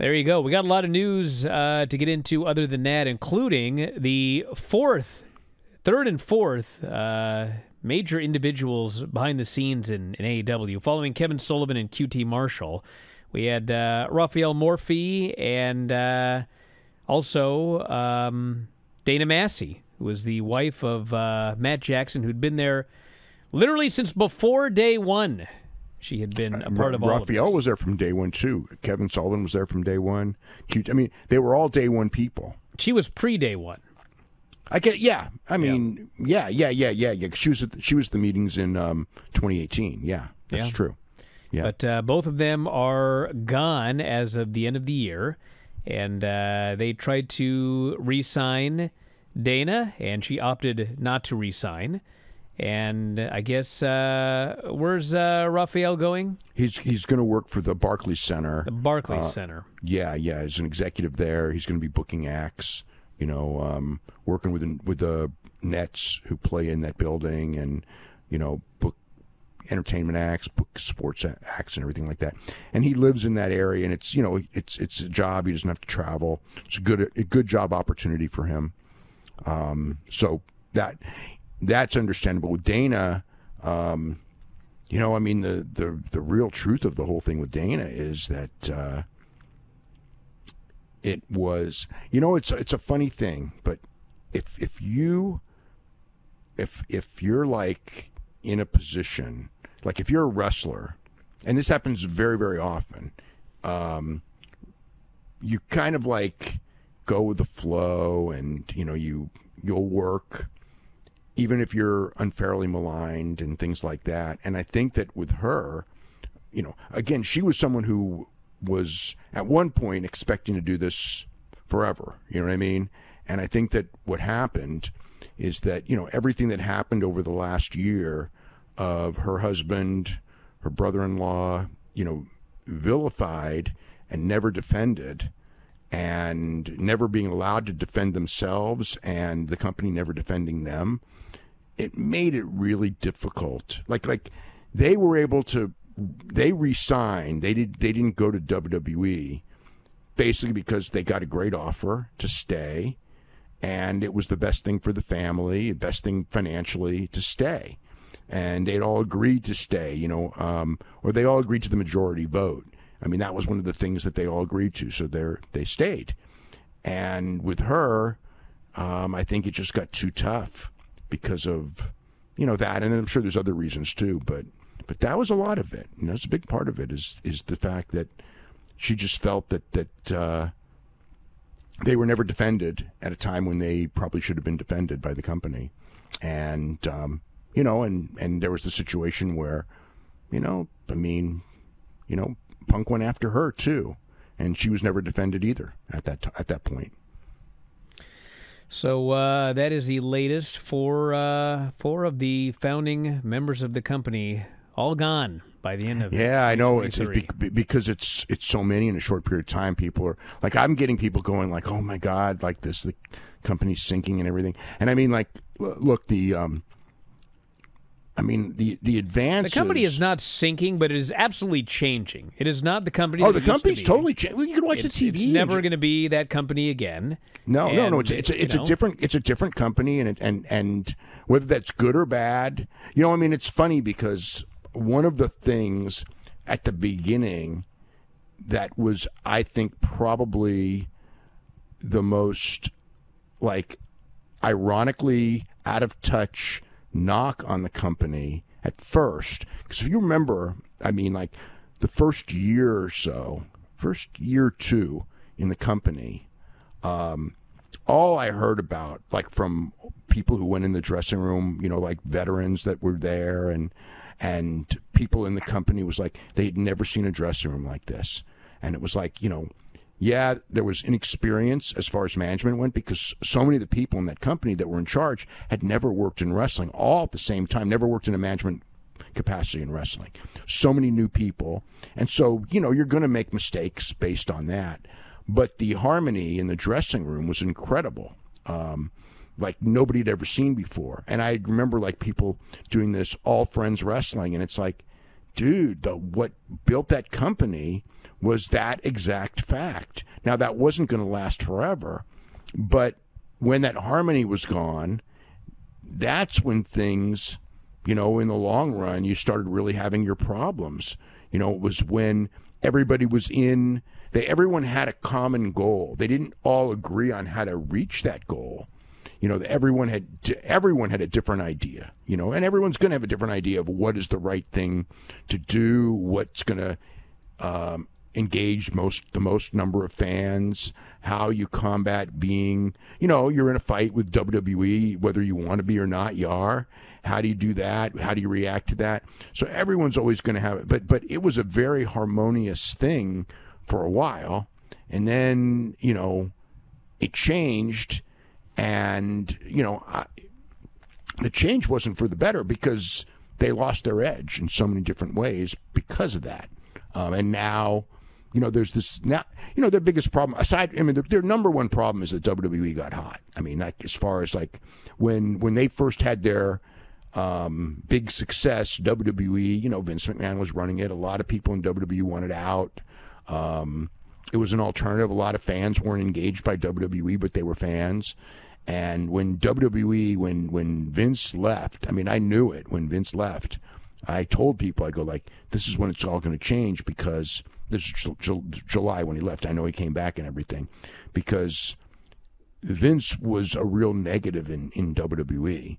There you go. We got a lot of news uh, to get into other than that, including the fourth, third and fourth uh, major individuals behind the scenes in, in AEW. Following Kevin Sullivan and QT Marshall, we had uh, Rafael Morffi and uh, also um, Dana Massie, who was the wife of uh, Matt Jackson, who'd been there literally since before day one. She had been a part of all Raphael of was there from day one too. Kevin Sullivan was there from day one. I mean, they were all day one people. She was pre day one. I get, yeah. I mean, yeah, yeah, yeah, yeah, yeah. She was at the, she was at the meetings in um, 2018. Yeah, that's Yeah. true. Yeah. But uh, both of them are gone as of the end of the year. And uh, they tried to re sign Dana, and she opted not to re sign. And I guess, uh, where's uh, Raphael going? He's he's going to work for the Barclays Center. The Barclays Center. Yeah, yeah. He's an executive there, he's going to be booking acts. You know, um, working with the, with the Nets who play in that building, and you know, book entertainment acts, book sports acts, and everything like that. And he lives in that area, and it's you know, it's it's a job. He doesn't have to travel. It's a good a good job opportunity for him. Um, so that that's understandable. With Dana, um, you know, I mean, the, the the real truth of the whole thing with Dana is that uh, it was, you know, it's it's a funny thing, but if if you if if you're like in a position, like if you're a wrestler, and this happens very very often, um, you kind of like go with the flow, and you know you you'll work even if you're unfairly maligned and things like that. And I think that with her, you know, again, she was someone who was at one point expecting to do this forever. You know what I mean? And I think that what happened is that, you know, everything that happened over the last year of her husband, her brother in law, you know, vilified and never defended and never being allowed to defend themselves and the company never defending them it made it really difficult. Like like they were able to they re-signed they did they didn't go to WWE basically because they got a great offer to stay and it was the best thing for the family best thing financially to stay. And they'd all agreed to stay you know um, or they all agreed to the majority vote I mean, that was one of the things that they all agreed to. So they they stayed. And with her, um, I think it just got too tough because of, you know, that. And I'm sure there's other reasons too. But but that was a lot of it. You know, it's a big part of it is is the fact that she just felt that that uh, they were never defended at a time when they probably should have been defended by the company. And um, you know, and and there was the situation where, you know, I mean, you know, Punk went after her too, and she was never defended either at that t- at that point. So uh, that is the latest. Four, uh, four of the founding members of the company all gone by the end of Yeah, I know it's, it's 2023. be- because it's it's so many in a short period of time. People are like, I'm getting people going like, oh my god, like this, the company's sinking and everything. And I mean, like, look, the um, I mean, the the The company is not sinking, but it is absolutely changing. It is not the company. Oh, the used to totally changed. Well, you can watch It's, the TV. it's never going to be that company again. No, no, no. It's it's a, it's know, a different it's a different company, and and and whether that's good or bad, you know. I mean, it's funny because one of the things at the beginning that was, I think, probably the most like ironically out of touch knock on the company at first. Because if you remember i mean like the first year or so first year or two in the company um, all i heard about like from people who went in the dressing room you know like veterans that were there and and people in the company was like they had never seen a dressing room like this. And it was like you know yeah, there was inexperience as far as management went because so many of the people in that company that were in charge had never worked in wrestling all at the same time, never worked in a management capacity in wrestling. So many new people. And so, you know, you're going to make mistakes based on that. But the harmony in the dressing room was incredible. Um, like nobody had ever seen before. And I remember like people doing this all friends wrestling and it's like dude, the what built that company was that exact fact. Now that wasn't going to last forever, but when that harmony was gone, that's when things, you know, in the long run, you started really having your problems. You know, it was when everybody was in. They everyone had a common goal. They didn't all agree on how to reach that goal you know everyone had everyone had a different idea you know and everyone's going to have a different idea of what is the right thing to do what's going to um, engage most the most number of fans how you combat being you know you're in a fight with WWE whether you want to be or not you are. How do you do that? How do you react to that? So everyone's always going to have it but but it was a very harmonious thing for a while and then you know it changed and, you know, I, the change wasn't for the better because they lost their edge in so many different ways because of that. Um, and now, you know, there's this now, you know, their biggest problem aside, I mean, their, their, number one problem is that WWE got hot. I mean, like as far as like when, when they first had their, um, big success, WWE, you know, Vince McMahon was running it. A lot of people in WWE wanted out. Um, it was an alternative. A lot of fans weren't engaged by WWE, but they were fans. And when WWE, when when Vince left, I mean, I knew it when Vince left. I told people, I go like, this is when it's all going to change because this is July when he left. I know he came back and everything because Vince was a real negative in, in WWE.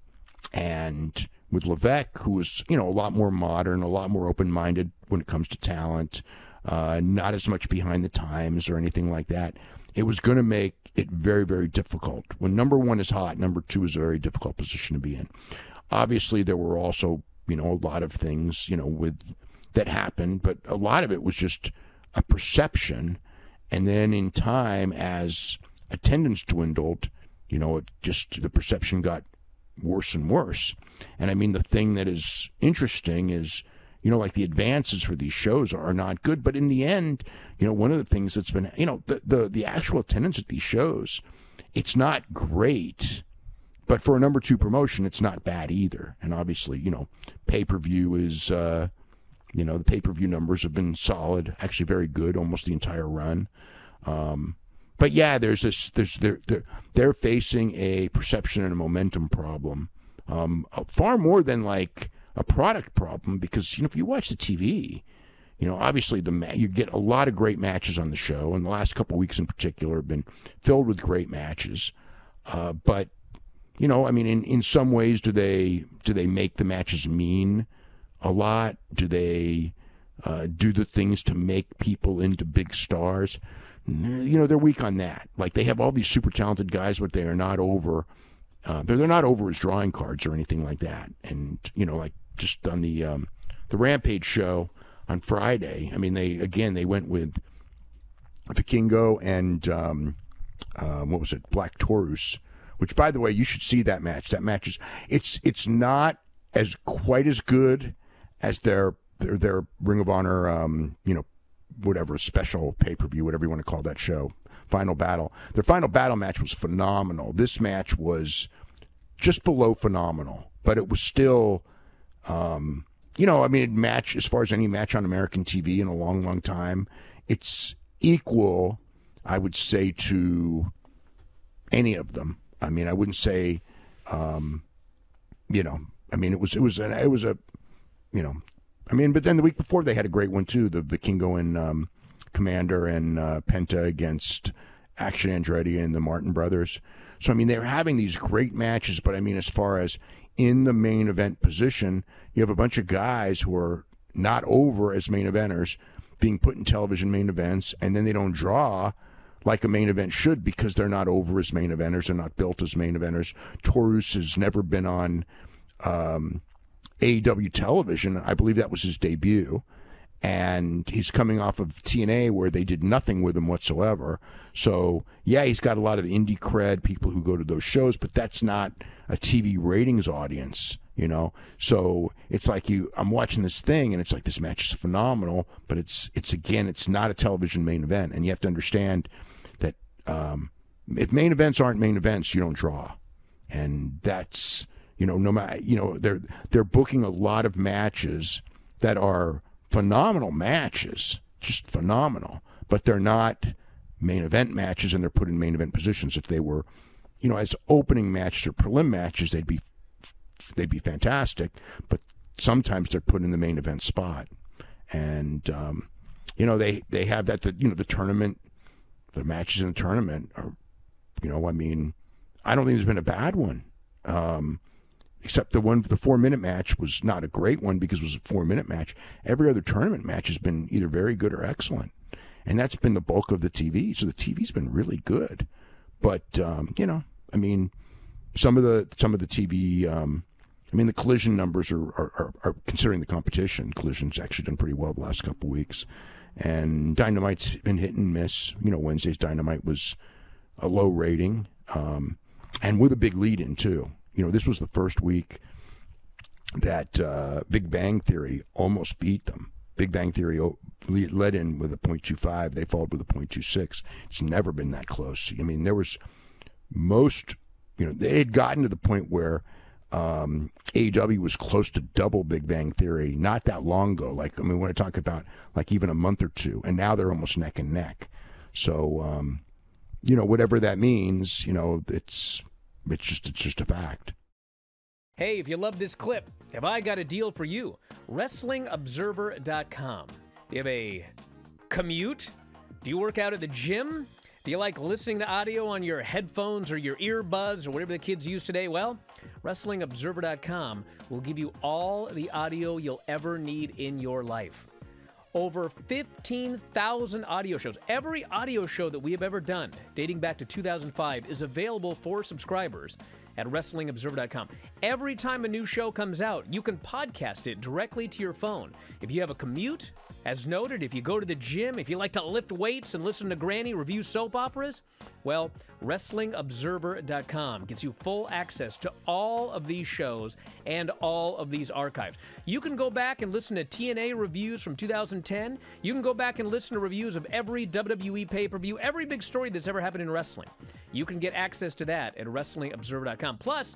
And with Levesque, who was, you know, a lot more modern, a lot more open minded when it comes to talent, uh, not as much behind the times or anything like that, it was going to make it very, very difficult. When number one is hot, number two is a very difficult position to be in. Obviously, there were also, you know, a lot of things, you know, with that happened, but a lot of it was just a perception. And then in time, as attendance dwindled, you know, it just the perception got worse and worse. And I mean, the thing that is interesting is you know, like the advances for these shows are not good. But in the end, you know, one of the things that's been, you know, the the, the actual attendance at these shows, it's not great. But for a number two promotion, it's not bad either. And obviously, you know, pay per view is, uh, you know, the pay per view numbers have been solid, actually very good, almost the entire run. Um, but yeah, there's this, there's they're they're, they're facing a perception and a momentum problem, um, far more than like a product problem because you know if you watch the TV, you know obviously the ma- you get a lot of great matches on the show, and the last couple weeks in particular have been filled with great matches. Uh, but you know, I mean, in, in some ways, do they do they make the matches mean a lot? Do they uh, do the things to make people into big stars? You know, they're weak on that. Like they have all these super talented guys, but they are not over. Uh, they're, they're not over as drawing cards or anything like that. And you know, like just on the um, the Rampage show on Friday. I mean, they again they went with Vikingo and um, uh, what was it, Black Taurus. Which, by the way, you should see that match. That match is it's it's not as quite as good as their their, their Ring of Honor, um, you know, whatever special pay per view, whatever you want to call that show, Final Battle. Their Final Battle match was phenomenal. This match was just below phenomenal, but it was still um, you know, I mean, match as far as any match on American TV in a long, long time, it's equal, I would say, to any of them. I mean, I wouldn't say, um, you know, I mean, it was it was an, it was a, you know, I mean, but then the week before they had a great one too, the Vikingo and um, Komander and uh, Penta against Action Andretti and the Martin brothers. So I mean, they're having these great matches, but I mean, as far as in the main event position, you have a bunch of guys who are not over as main eventers being put in television main events, and then they don't draw like a main event should because they're not over as main eventers. They're not built as main eventers. Taurus has never been on um, AEW television. I believe that was his debut and he's coming off of TNA where they did nothing with him whatsoever. So yeah, he's got a lot of indie cred, people who go to those shows, but that's not a TV ratings audience, you know. So it's like you, I'm watching this thing, and it's like this match is phenomenal, but it's it's again, it's not a television main event, and you have to understand that um, if main events aren't main events, you don't draw, and that's you know no matter you know they're they're booking a lot of matches that are phenomenal matches, just phenomenal, but they're not main event matches and they're put in main event positions. If they were, you know, as opening matches or prelim matches, they'd be they'd be fantastic, but sometimes they're put in the main event spot. And um, you know, they they have that the you know, the tournament the matches in the tournament are you know, I mean, I don't think there's been a bad one. Um, except the one the four minute match was not a great one because it was a four minute match. Every other tournament match has been either very good or excellent, and that's been the bulk of the TV. So the TV's been really good, but um, you know, I mean, some of the some of the TV. Um, I mean, the collision numbers are, are, are, are, considering the competition. Collision's actually done pretty well the last couple of weeks, and Dynamite's been hit and miss. You know, Wednesday's Dynamite was a low rating, um, and with a big lead in too you know, this was the first week that uh, Big Bang Theory almost beat them. Big Bang Theory led in with a .25. They followed with a .26. It's never been that close. I mean, there was most, you know, they had gotten to the point where um, AEW was close to double Big Bang Theory not that long ago. Like, I mean, when I talk about like even a month or two, and now they're almost neck and neck. So, um, you know, whatever that means, you know, it's it's just it's just a fact. Hey, if you love this clip, have I got a deal for you? WrestlingObserver.com. Do you have a commute? Do you work out at the gym? Do you like listening to audio on your headphones or your earbuds or whatever the kids use today? Well, WrestlingObserver.com will give you all the audio you'll ever need in your life over 15,000 audio shows. Every audio show that we have ever done, dating back to 2005, is available for subscribers at WrestlingObserver.com. Every time a new show comes out, you can podcast it directly to your phone. If you have a commute, as noted, if you go to the gym, if you like to lift weights and listen to Granny review soap operas, well, WrestlingObserver.com gets you full access to all of these shows and all of these archives. You can go back and listen to TNA reviews from 2010. You can go back and listen to reviews of every WWE pay per view, every big story that's ever happened in wrestling. You can get access to that at WrestlingObserver.com. Plus,